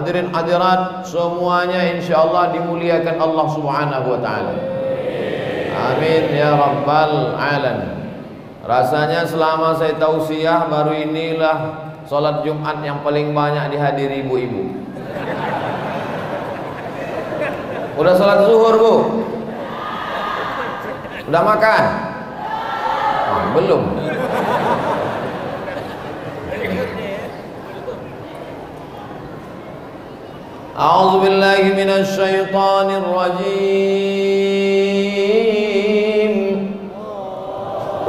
hadirin hadirat semuanya insyaallah dimuliakan Allah Subhanahu wa taala amin ya rabbal alamin rasanya selama saya tausiah baru inilah Salat Jumat yang paling banyak dihadiri ibu-ibu Udah salat zuhur bu? Udah makan? Oh, belum أعوذ بالله من الشيطان الرجيم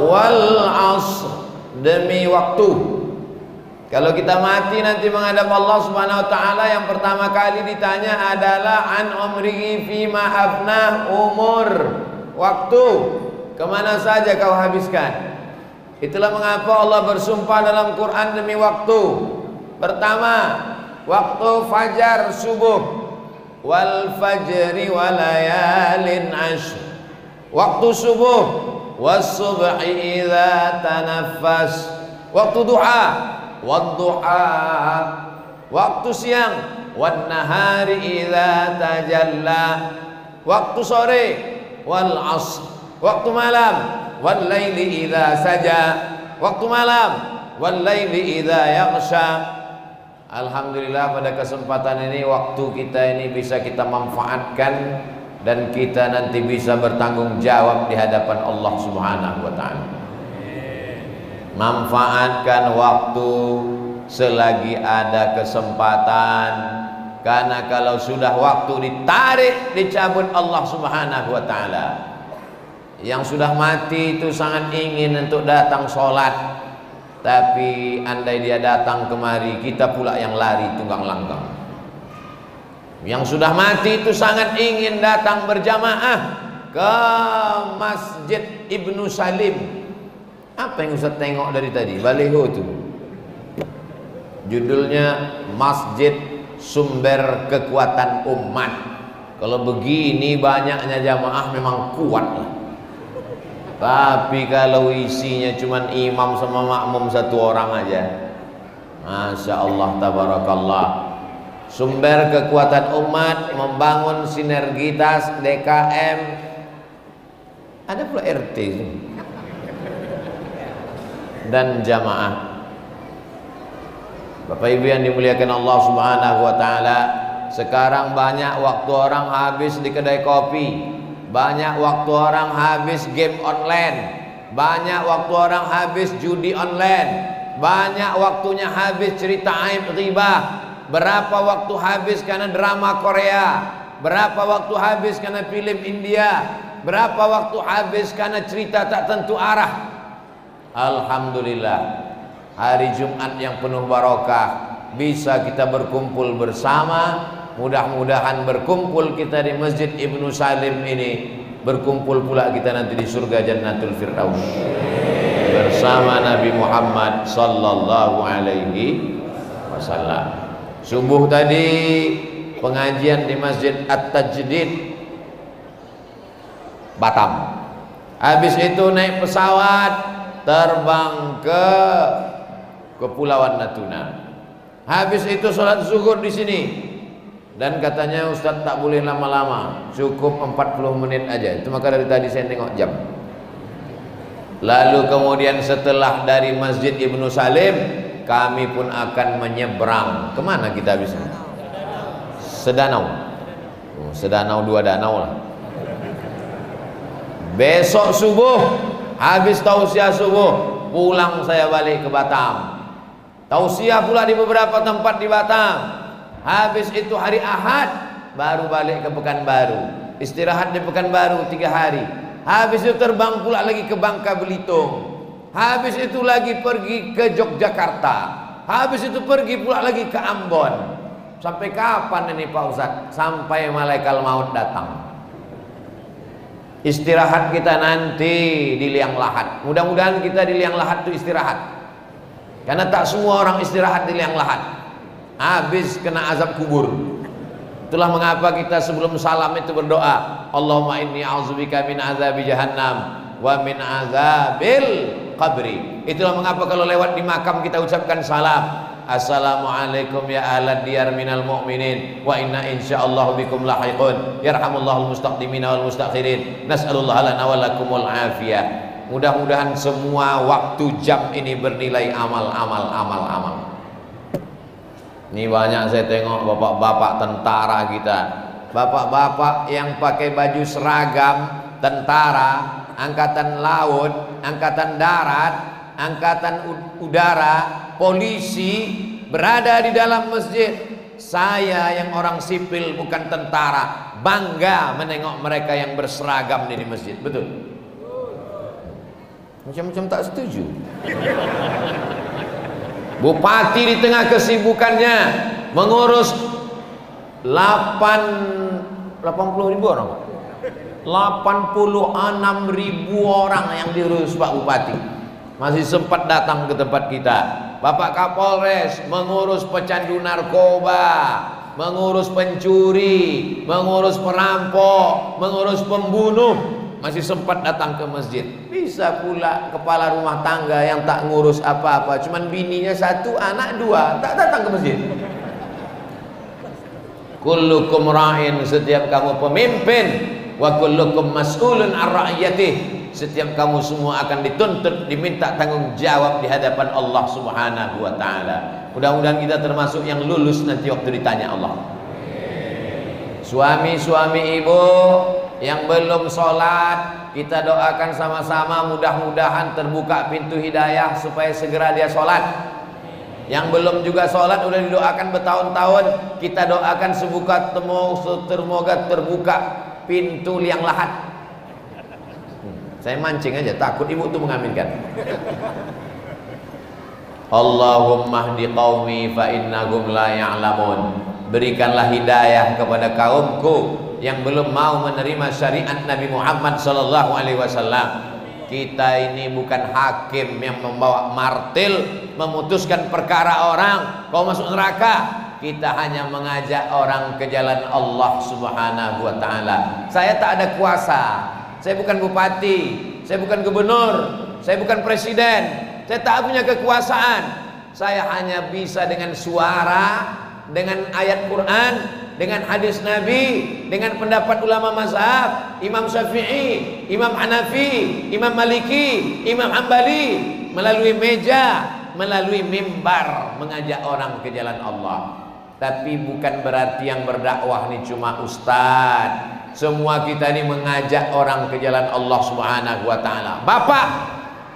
والعصر demi waktu kalau kita mati nanti menghadap Allah Subhanahu wa taala yang pertama kali ditanya adalah an umrihi fima afnah umur waktu kemana saja kau habiskan itulah mengapa Allah bersumpah dalam Quran demi waktu pertama waktu fajar subuh. Wal fajri walayalin ashr. Waktu subuh. Was subhi idza tanaffas. Waktu duha. Wad duha. Waktu siang. Wan nahari idza tajalla. Waktu sore. Wal asr. Waktu malam. Wal laili idza saja. Waktu malam. Wal laili idza yaghsha Alhamdulillah pada kesempatan ini waktu kita ini bisa kita manfaatkan dan kita nanti bisa bertanggung jawab di hadapan Allah Subhanahu wa taala. Manfaatkan waktu selagi ada kesempatan karena kalau sudah waktu ditarik dicabut Allah Subhanahu wa taala. Yang sudah mati itu sangat ingin untuk datang sholat tapi andai dia datang kemari kita pula yang lari tunggang langgang. Yang sudah mati itu sangat ingin datang berjamaah ke Masjid Ibnu Salim. Apa yang Ustaz tengok dari tadi? Baliho itu. Judulnya Masjid Sumber Kekuatan Umat. Kalau begini banyaknya jamaah memang kuat lah tapi kalau isinya cuma imam sama makmum satu orang aja. Masya Allah Tabarakallah. Sumber kekuatan umat Membangun sinergitas DKM Ada pula RT Dan jamaah. Bapak Ibu yang dimuliakan Allah Subhanahu wa taala, sekarang banyak waktu orang habis di kedai kopi, banyak waktu orang habis game online, banyak waktu orang habis judi online, banyak waktunya habis cerita aib riba, berapa waktu habis karena drama Korea, berapa waktu habis karena film India, berapa waktu habis karena cerita tak tentu arah. Alhamdulillah. Hari Jumat yang penuh barokah. Bisa kita berkumpul bersama mudah-mudahan berkumpul kita di Masjid Ibnu Salim ini berkumpul pula kita nanti di surga Jannatul Firdaus bersama Nabi Muhammad sallallahu alaihi wasallam subuh tadi pengajian di Masjid At-Tajdid Batam habis itu naik pesawat terbang ke Kepulauan Natuna. Habis itu sholat zuhur di sini. Dan katanya Ustaz tak boleh lama-lama, cukup 40 menit aja. Itu maka dari tadi saya tengok jam. Lalu kemudian setelah dari Masjid Ibnu Salim, kami pun akan menyeberang. Ke mana kita bisa? Sedanau. Oh, sedanau dua danau lah. Besok subuh habis tausiah subuh, pulang saya balik ke Batam. Tausiah pula di beberapa tempat di Batam. Habis itu hari Ahad baru balik ke Pekanbaru. Istirahat di Pekanbaru tiga hari. Habis itu terbang pula lagi ke Bangka Belitung. Habis itu lagi pergi ke Yogyakarta. Habis itu pergi pula lagi ke Ambon. Sampai kapan ini Pak Ustaz? Sampai malaikat maut datang. Istirahat kita nanti di liang lahat. Mudah-mudahan kita di liang lahat itu istirahat. Karena tak semua orang istirahat di liang lahat. Habis kena azab kubur. Itulah mengapa kita sebelum salam itu berdoa, Allahumma inni a'udzubika min azabi jahannam wa min azabil qabri. Itulah mengapa kalau lewat di makam kita ucapkan salam. Assalamualaikum ya ahla diyar minal mu'minin wa inna insyaallah bikum lahiqun yarhamullahu mustaqdimin wal mustakhirin nas'alullah lana wa lakumul afiyah mudah-mudahan semua waktu jam ini bernilai amal amal amal amal ini banyak saya tengok bapak-bapak tentara kita. Bapak-bapak yang pakai baju seragam tentara angkatan laut angkatan darat angkatan udara polisi berada di dalam masjid. Saya yang orang sipil bukan tentara. Bangga menengok mereka yang berseragam di masjid. Betul? Macam-macam tak setuju bupati di tengah kesibukannya mengurus 8 80 ribu orang 86 ribu orang yang diurus Pak Bupati. Masih sempat datang ke tempat kita. Bapak Kapolres mengurus pecandu narkoba, mengurus pencuri, mengurus perampok, mengurus pembunuh, masih sempat datang ke masjid. Bisa pula kepala rumah tangga yang tak ngurus apa-apa, cuman bininya satu, anak dua, tak datang ke masjid. Kullukum ra'in, setiap kamu pemimpin, wa kullukum mas'ulun ar setiap kamu semua akan dituntut diminta tanggung jawab di hadapan Allah Subhanahu wa taala. Mudah-mudahan kita termasuk yang lulus nanti waktu ditanya Allah. Suami-suami ibu yang belum sholat kita doakan sama-sama mudah-mudahan terbuka pintu hidayah supaya segera dia sholat yang belum juga sholat udah didoakan bertahun-tahun kita doakan sebuka temu semoga terbuka pintu liang lahat saya mancing aja, takut ibu tuh mengaminkan. Allahumma hdi qaumi fa innahum la ya'lamun. Berikanlah hidayah kepada kaumku yang belum mau menerima syariat Nabi Muhammad sallallahu alaihi wasallam. Kita ini bukan hakim yang membawa martil memutuskan perkara orang kau masuk neraka. Kita hanya mengajak orang ke jalan Allah Subhanahu wa taala. Saya tak ada kuasa, saya bukan bupati, saya bukan gubernur, saya bukan presiden, saya tak punya kekuasaan. Saya hanya bisa dengan suara, dengan ayat Quran, dengan hadis Nabi, dengan pendapat ulama mazhab, Imam Syafi'i, Imam Hanafi, Imam Maliki, Imam Hambali, melalui meja, melalui mimbar mengajak orang ke jalan Allah. Tapi bukan berarti yang berdakwah ini cuma ustadz semua kita ini mengajak orang ke jalan Allah Subhanahu wa taala. Bapak,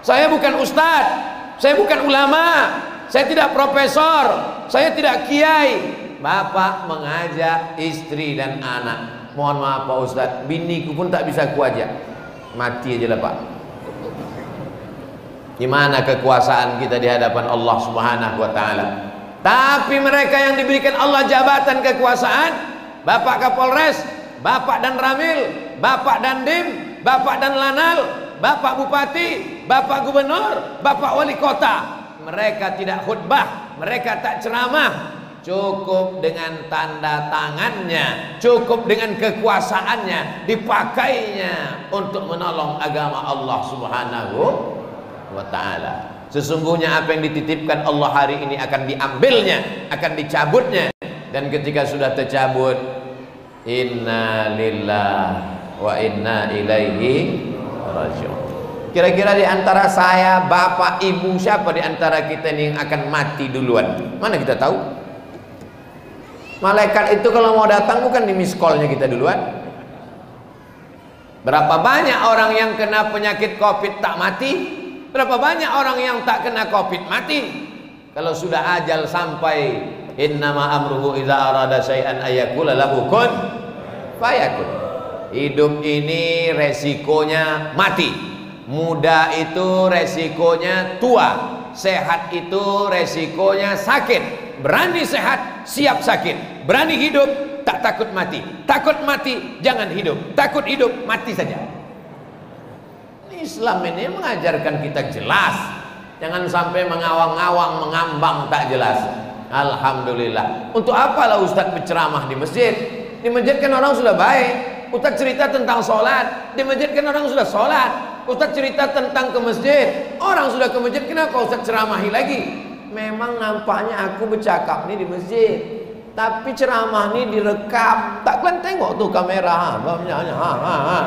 saya bukan ustaz, saya bukan ulama, saya tidak profesor, saya tidak kiai. Bapak mengajak istri dan anak. Mohon maaf Pak Ustaz, biniku pun tak bisa kuajak. Mati aja lah Pak. Gimana kekuasaan kita di hadapan Allah Subhanahu wa taala? Tapi mereka yang diberikan Allah jabatan kekuasaan, Bapak Kapolres, Bapak dan Ramil, Bapak dan Dim, Bapak dan Lanal, Bapak Bupati, Bapak Gubernur, Bapak Wali Kota. Mereka tidak khutbah, mereka tak ceramah. Cukup dengan tanda tangannya, cukup dengan kekuasaannya, dipakainya untuk menolong agama Allah Subhanahu wa taala. Sesungguhnya apa yang dititipkan Allah hari ini akan diambilnya, akan dicabutnya dan ketika sudah tercabut Inna lillah wa inna ilaihi rajiun. Kira-kira di antara saya, bapak, ibu, siapa di antara kita ini yang akan mati duluan? Mana kita tahu? Malaikat itu kalau mau datang bukan di miskolnya kita duluan. Berapa banyak orang yang kena penyakit covid tak mati? Berapa banyak orang yang tak kena covid mati? Kalau sudah ajal sampai innama amruhu idza arada syai'an ayakula lahu kun fayakun hidup ini resikonya mati muda itu resikonya tua sehat itu resikonya sakit. Berani sehat siap sakit. Berani hidup tak takut mati. Takut mati jangan hidup. Takut hidup mati saja. Islam ini mengajarkan kita jelas. Jangan sampai mengawang-awang mengambang tak jelas. Alhamdulillah. Untuk apalah Ustadz berceramah di masjid? Di masjid kan orang sudah baik. Ustadz cerita tentang sholat di masjid kan orang sudah sholat Ustadz cerita tentang ke masjid orang sudah ke masjid kenapa Ustadz ceramahi lagi memang nampaknya aku bercakap ni di masjid. Tapi ceramah ni direkam. Tak kalian tengok tu kamera. Ha, ha, ha.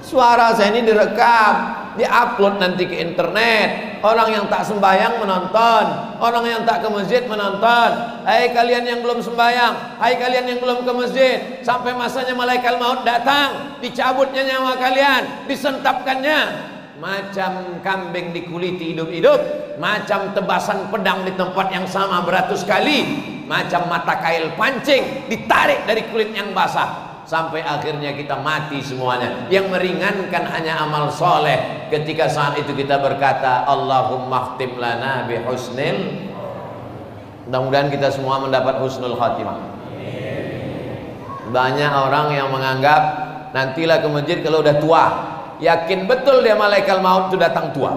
Suara saya ini direkam, diupload nanti ke internet. Orang yang tak sembahyang menonton, orang yang tak ke masjid menonton. Hai kalian yang belum sembahyang, hai kalian yang belum ke masjid, sampai masanya malaikat maut datang, dicabutnya nyawa kalian, disentapkannya. Macam kambing dikuliti hidup-hidup, macam tebasan pedang di tempat yang sama beratus kali, macam mata kail pancing ditarik dari kulit yang basah sampai akhirnya kita mati semuanya. Yang meringankan hanya amal soleh. Ketika saat itu kita berkata Allahumma khtim lana bi husnil mudah-mudahan kita semua mendapat husnul khatimah. Banyak orang yang menganggap nantilah ke masjid kalau udah tua. Yakin betul dia malaikat maut itu datang tua.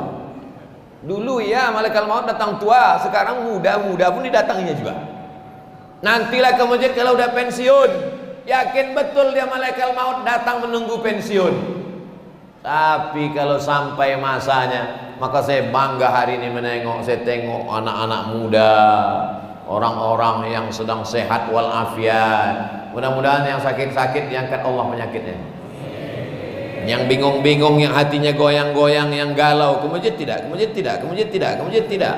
Dulu ya malaikat maut datang tua. Sekarang muda-muda pun didatanginya juga. Nantilah ke masjid kalau udah pensiun Yakin betul dia malaikat maut datang menunggu pensiun. Tapi kalau sampai masanya, maka saya bangga hari ini menengok, saya tengok anak-anak muda, orang-orang yang sedang sehat walafiat. Mudah-mudahan yang sakit-sakit diangkat Allah penyakitnya. Yang bingung-bingung, yang hatinya goyang-goyang, yang galau, ke masjid tidak, ke masjid tidak, ke masjid tidak, ke masjid tidak.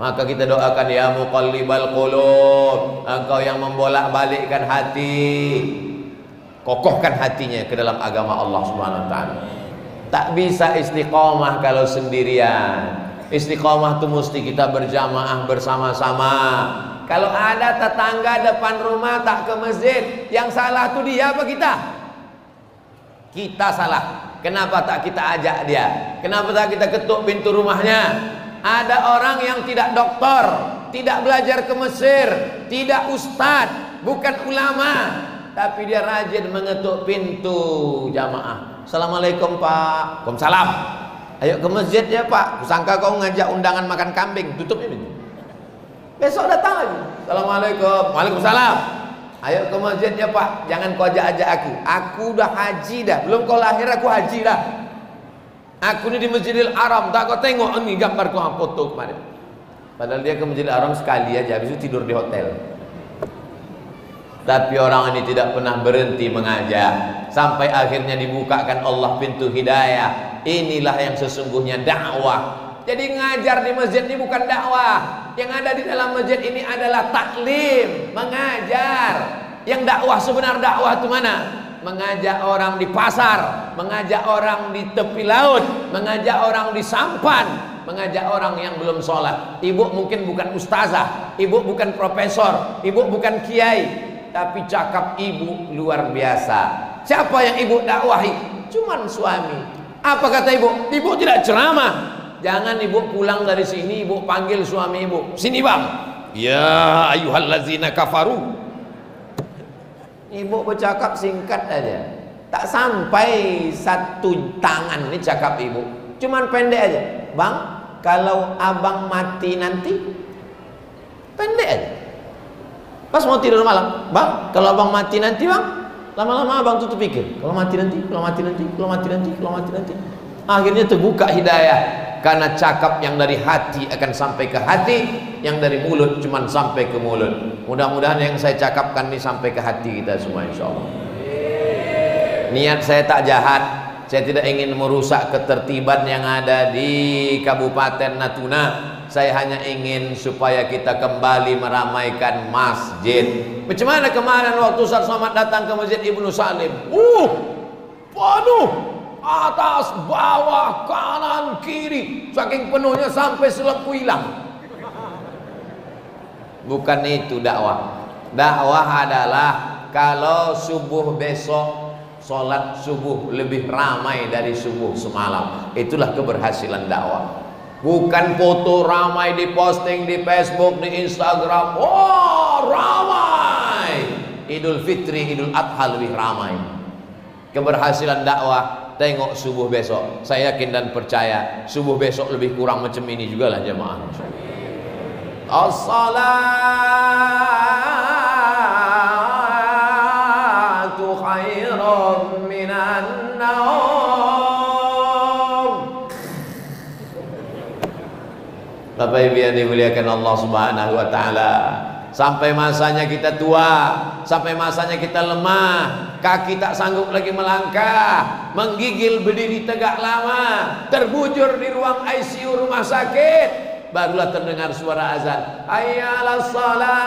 Maka kita doakan ya muqallibal qulub, engkau yang membolak-balikkan hati. Kokohkan hatinya ke dalam agama Allah Subhanahu wa taala. Tak bisa istiqomah kalau sendirian. Istiqomah itu mesti kita berjamaah bersama-sama. Kalau ada tetangga depan rumah tak ke masjid, yang salah tuh dia apa kita? Kita salah. Kenapa tak kita ajak dia? Kenapa tak kita ketuk pintu rumahnya? Ada orang yang tidak dokter, tidak belajar ke Mesir, tidak ustadz, bukan ulama, tapi dia rajin mengetuk pintu jamaah. Assalamualaikum Pak. Waalaikumsalam. Ayo ke masjid ya Pak. Kusangka kau ngajak undangan makan kambing. Tutup ini. Besok datang lagi. Assalamualaikum. Waalaikumsalam. Ayo ke masjid ya Pak. Jangan kau ajak-ajak aku. Aku udah haji dah. Belum kau lahir aku haji dah. Aku ini di Masjidil Haram, tak kau tengok ini gambar kau foto kemarin. Padahal dia ke Masjidil Haram sekali aja, habis itu tidur di hotel. Tapi orang ini tidak pernah berhenti mengajak sampai akhirnya dibukakan Allah pintu hidayah. Inilah yang sesungguhnya dakwah. Jadi ngajar di masjid ini bukan dakwah. Yang ada di dalam masjid ini adalah taklim, mengajar. Yang dakwah sebenar dakwah itu mana? Mengajak orang di pasar, mengajak orang di tepi laut, mengajak orang di sampan, mengajak orang yang belum sholat. Ibu mungkin bukan ustazah, ibu bukan profesor, ibu bukan kiai, tapi cakap ibu luar biasa. Siapa yang ibu dakwahi? Cuman suami. Apa kata ibu? Ibu tidak ceramah. Jangan ibu pulang dari sini, ibu panggil suami ibu. Sini bang. Ya ayuhallazina kafaru Ibu bercakap singkat aja. Tak sampai satu tangan ini cakap ibu. Cuman pendek aja. Bang, kalau abang mati nanti pendek aja. Pas mau tidur malam, bang, kalau abang mati nanti bang, lama-lama abang tutup pikir. Kalau mati nanti, kalau mati nanti, kalau mati nanti, kalau mati nanti. Akhirnya terbuka hidayah. Karena cakap yang dari hati akan sampai ke hati yang dari mulut cuma sampai ke mulut. Mudah-mudahan yang saya cakapkan ini sampai ke hati kita semua insya Allah niat saya tak jahat. Saya tidak ingin merusak ketertiban yang ada di Kabupaten Natuna. Saya hanya ingin supaya kita kembali meramaikan masjid. Macam mana kemarin waktu Ustaz Somad datang ke masjid Ibnu Salim? Uh penuh atas, bawah, kanan, kiri, saking penuhnya sampai selepku hilang. Bukan itu dakwah. Dakwah adalah kalau subuh besok sholat subuh lebih ramai dari subuh semalam. Itulah keberhasilan dakwah. Bukan foto ramai di posting di Facebook, di Instagram. Oh, ramai. Idul Fitri, Idul Adha lebih ramai. Keberhasilan dakwah tengok subuh besok. Saya yakin dan percaya subuh besok lebih kurang macam ini juga lah jemaah. As-salatu khairum minan naum. Bapak Ibu yang dimuliakan Allah Subhanahu wa taala. Sampai masanya kita tua, sampai masanya kita lemah, kaki tak sanggup lagi melangkah, menggigil berdiri tegak lama, terbujur di ruang ICU rumah sakit, barulah terdengar suara azan. Ayyalas salah.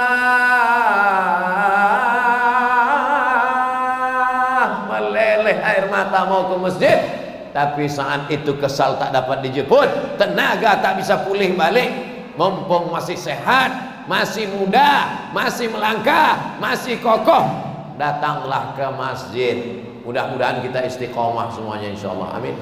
Meleleh air mata mau ke masjid, tapi saat itu kesal tak dapat dijemput, tenaga tak bisa pulih balik, mumpung masih sehat, masih muda, masih melangkah, masih kokoh, datanglah ke masjid. Mudah-mudahan kita istiqomah semuanya insya Allah. Amin.